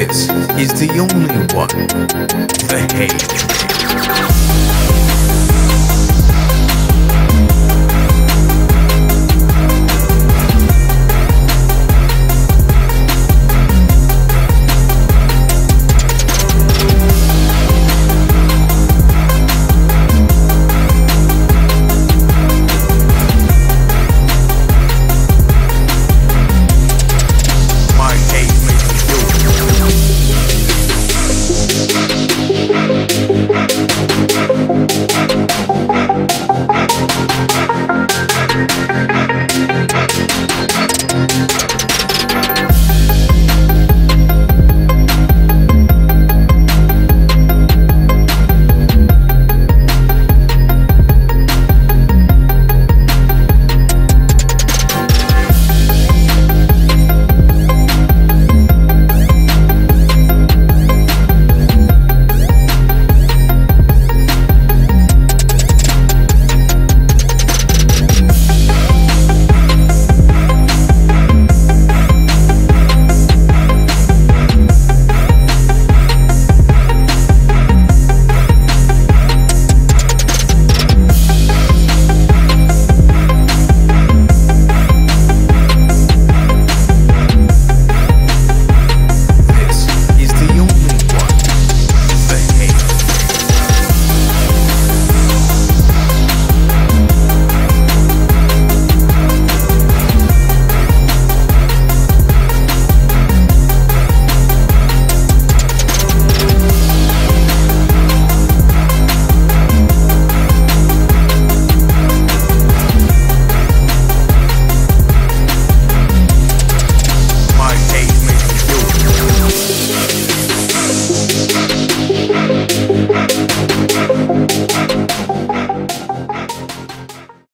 This is the only one. The hate.